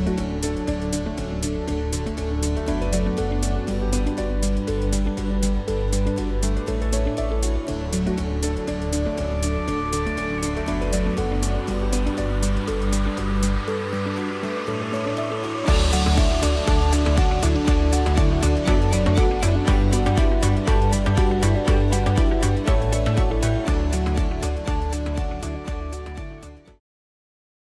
Bye.